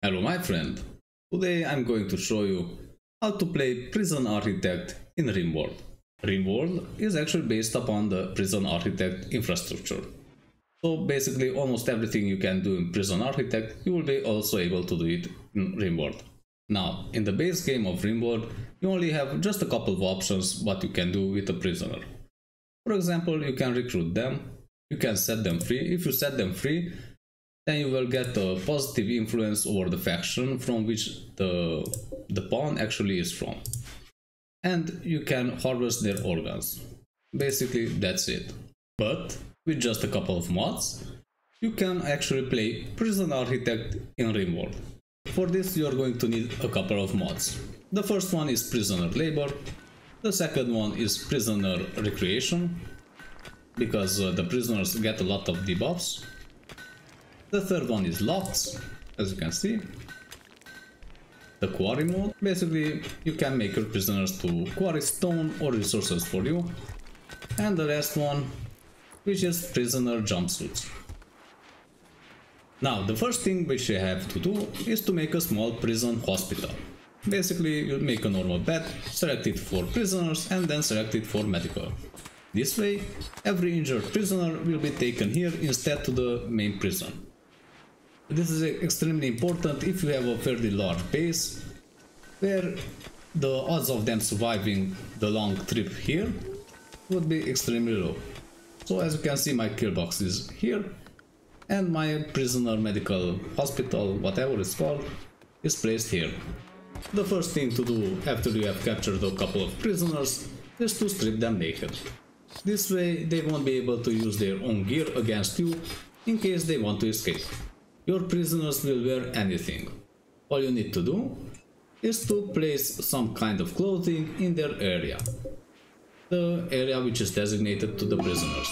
Hello my friend, today I'm going to show you how to play Prison Architect in RimWorld. RimWorld is actually based upon the Prison Architect infrastructure. So basically almost everything you can do in Prison Architect, you will be also able to do it in RimWorld. Now, in the base game of RimWorld, you only have just a couple of options what you can do with a prisoner. For example, you can recruit them, you can set them free. If you set them free, then you will get a positive influence over the faction from which the, the pawn actually is from. And you can harvest their organs. Basically, that's it. But with just a couple of mods, you can actually play Prison Architect in RimWorld. For this you are going to need a couple of mods. The first one is Prisoner Labor, the second one is Prisoner Recreation, because uh, the prisoners get a lot of debuffs. The third one is Locks, as you can see. The Quarry mode, basically you can make your prisoners to quarry stone or resources for you. And the last one, which is Prisoner Jumpsuits. Now, the first thing which you have to do is to make a small prison hospital. Basically, you make a normal bed, select it for prisoners and then select it for medical. This way, every injured prisoner will be taken here instead to the main prison. This is extremely important if you have a fairly large base, where the odds of them surviving the long trip here would be extremely low. So as you can see my kill box is here and my prisoner medical hospital, whatever it's called, is placed here. The first thing to do after you have captured a couple of prisoners is to strip them naked. This way they won't be able to use their own gear against you in case they want to escape. Your prisoners will wear anything. All you need to do is to place some kind of clothing in their area. The area which is designated to the prisoners.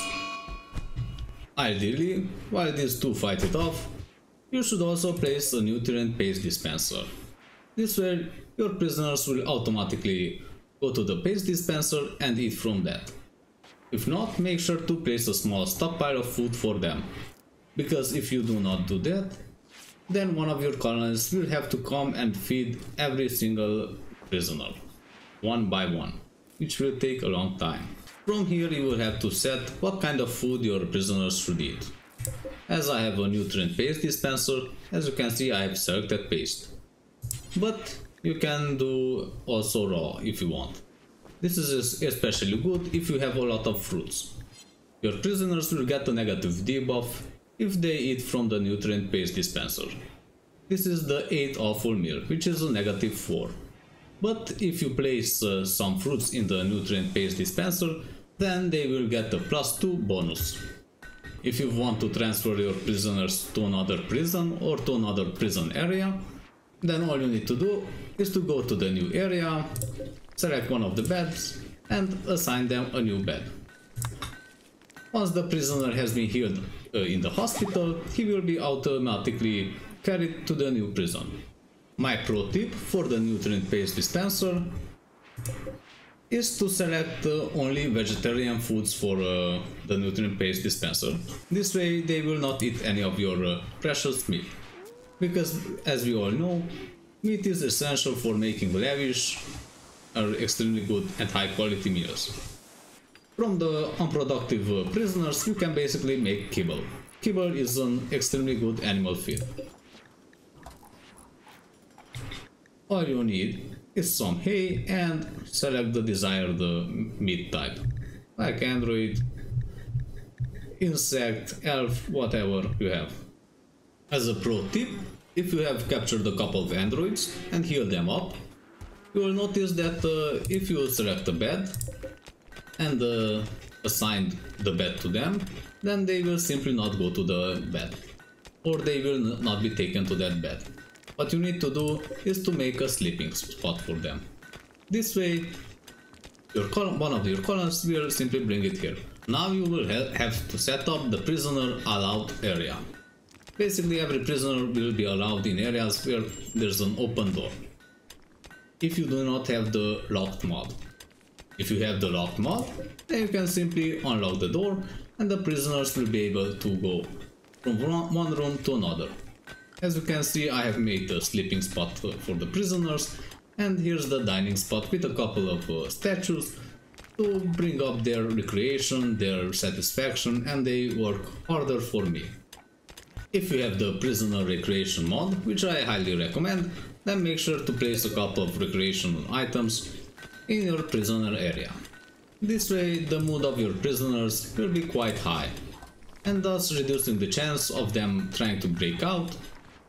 Ideally, while these two fight it off, you should also place a nutrient paste dispenser. This way, your prisoners will automatically go to the paste dispenser and eat from that. If not, make sure to place a small stockpile of food for them. Because if you do not do that, then one of your colonists will have to come and feed every single prisoner, one by one, which will take a long time. From here you will have to set what kind of food your prisoners should eat. As I have a nutrient paste dispenser, as you can see I have selected paste. But you can do also raw if you want. This is especially good if you have a lot of fruits. Your prisoners will get a negative debuff if they eat from the nutrient paste dispenser. This is the ate awful meal, which is a negative 4. But if you place uh, some fruits in the nutrient paste dispenser, then they will get a plus 2 bonus. If you want to transfer your prisoners to another prison or to another prison area, then all you need to do is to go to the new area, select one of the beds and assign them a new bed. Once the prisoner has been healed uh, in the hospital, he will be automatically carried to the new prison. My pro tip for the nutrient paste dispenser is to select uh, only vegetarian foods for uh, the nutrient paste dispenser. This way they will not eat any of your uh, precious meat. Because as we all know, meat is essential for making lavish, or extremely good and high quality meals. From the unproductive uh, prisoners you can basically make kibble. Kibble is an extremely good animal feed. All you need is some hay and select the desired meat type, like android, insect, elf, whatever you have. As a pro tip, if you have captured a couple of androids and heal them up, you will notice that uh, if you select a bed and uh, assign the bed to them, then they will simply not go to the bed or they will not be taken to that bed. What you need to do is to make a sleeping spot for them. This way, your one of your columns will simply bring it here. Now you will ha have to set up the prisoner allowed area. Basically every prisoner will be allowed in areas where there's an open door. If you do not have the locked mod. If you have the locked mod, then you can simply unlock the door and the prisoners will be able to go from one room to another. As you can see I have made a sleeping spot for the prisoners and here's the dining spot with a couple of uh, statues to bring up their recreation, their satisfaction and they work harder for me. If you have the prisoner recreation mod, which I highly recommend, then make sure to place a couple of recreational items in your prisoner area. This way the mood of your prisoners will be quite high, and thus reducing the chance of them trying to break out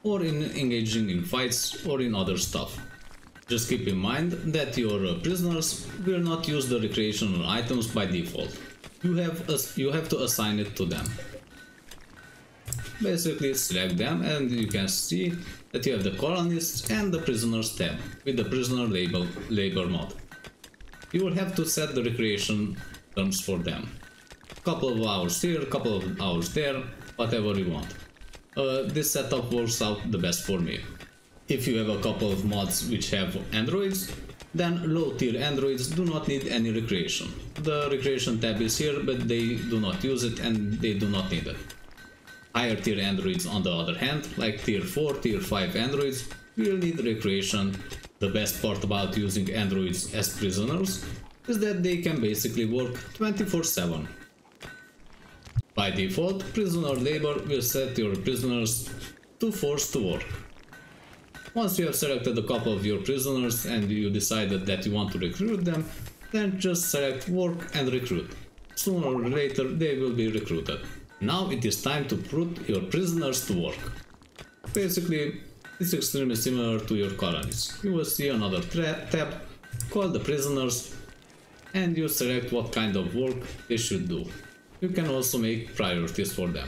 or in engaging in fights or in other stuff. Just keep in mind that your uh, prisoners will not use the recreational items by default. You have, you have to assign it to them. Basically select them and you can see that you have the colonists and the prisoners tab with the prisoner label labor mod. You will have to set the recreation terms for them. Couple of hours here, couple of hours there, whatever you want. Uh, this setup works out the best for me. If you have a couple of mods which have androids, then low tier androids do not need any recreation. The recreation tab is here, but they do not use it and they do not need it. Higher tier androids on the other hand, like tier 4, tier 5 androids, will need recreation. The best part about using androids as prisoners is that they can basically work 24-7. By default, prisoner labor will set your prisoners to force to work. Once you have selected a couple of your prisoners and you decided that you want to recruit them, then just select work and recruit. Sooner or later they will be recruited. Now it is time to put your prisoners to work. Basically, it's extremely similar to your colonies. You will see another tab called the prisoners and you select what kind of work they should do. You can also make priorities for them.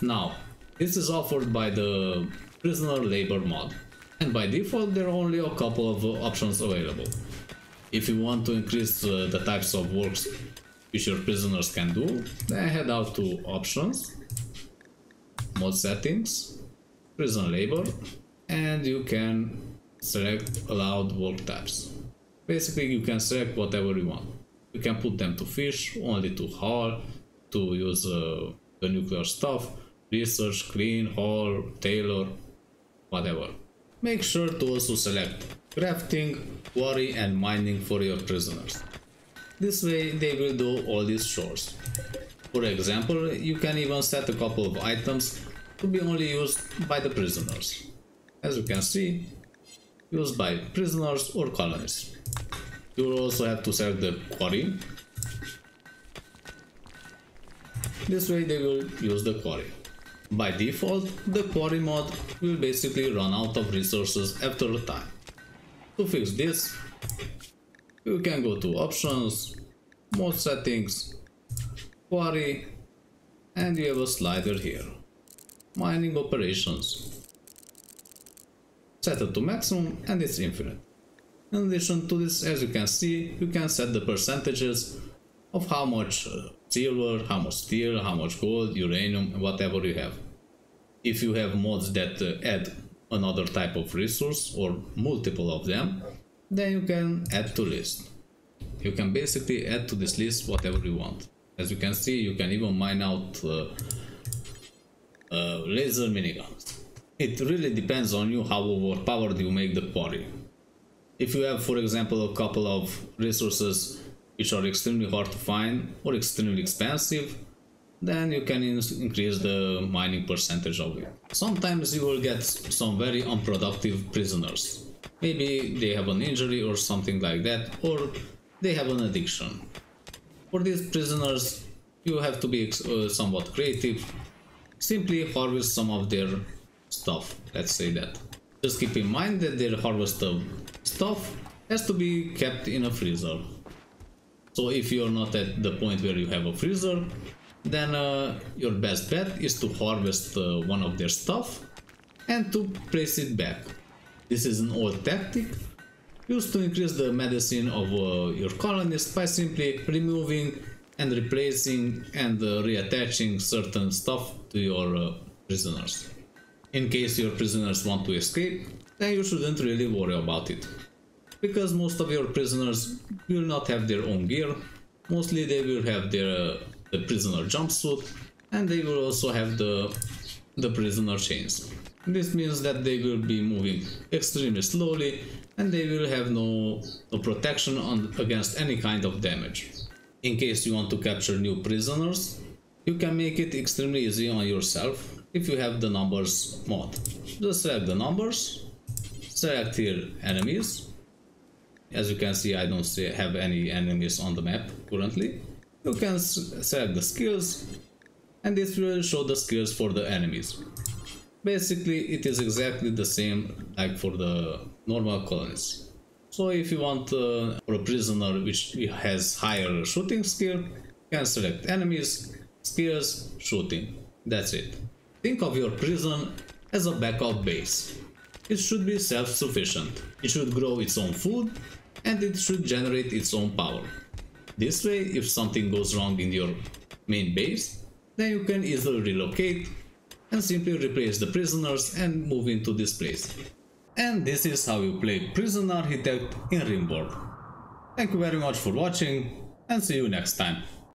Now, this is offered by the prisoner labor mod and by default there are only a couple of options available. If you want to increase uh, the types of works which your prisoners can do, then head out to options, mod settings, prison labor, and you can select allowed work types. Basically you can select whatever you want. You can put them to fish, only to haul, to use uh, the nuclear stuff, research, clean, haul, tailor, whatever. Make sure to also select crafting, quarry and mining for your prisoners. This way they will do all these chores. For example, you can even set a couple of items to be only used by the prisoners. As you can see, used by prisoners or colonists. You will also have to select the quarry. This way they will use the quarry. By default, the quarry mod will basically run out of resources after a time. To fix this, you can go to options, mod settings, quarry, and you have a slider here. Mining operations. Set it to maximum and it's infinite. In addition to this, as you can see, you can set the percentages of how much uh, silver, how much steel, how much gold, uranium, whatever you have. If you have mods that uh, add another type of resource or multiple of them, then you can add to list. You can basically add to this list whatever you want. As you can see, you can even mine out uh, uh, laser miniguns. It really depends on you how overpowered you make the quarry. If you have, for example, a couple of resources which are extremely hard to find or extremely expensive, then you can increase the mining percentage of it. Sometimes you will get some very unproductive prisoners. Maybe they have an injury or something like that, or they have an addiction. For these prisoners, you have to be uh, somewhat creative. Simply harvest some of their stuff, let's say that. Just keep in mind that their harvested stuff has to be kept in a freezer. So if you're not at the point where you have a freezer, then uh, your best bet is to harvest uh, one of their stuff and to place it back. This is an old tactic used to increase the medicine of uh, your colonists by simply removing and replacing and uh, reattaching certain stuff to your uh, prisoners. In case your prisoners want to escape, then you shouldn't really worry about it. Because most of your prisoners will not have their own gear, mostly they will have their uh, the prisoner jumpsuit and they will also have the, the prisoner chains. This means that they will be moving extremely slowly and they will have no, no protection on, against any kind of damage. In case you want to capture new prisoners, you can make it extremely easy on yourself if you have the numbers mod. Just select the numbers, select here enemies. As you can see I don't have any enemies on the map currently. You can select the skills and this will show the skills for the enemies. Basically it is exactly the same like for the normal colonies. So if you want uh, for a prisoner which has higher shooting skill, can select enemies, skills, shooting. That's it. Think of your prison as a backup base. It should be self-sufficient, it should grow its own food, and it should generate its own power. This way, if something goes wrong in your main base, then you can easily relocate and simply replace the prisoners and move into this place. And this is how you play Prison Architect in Rimworld. Thank you very much for watching and see you next time.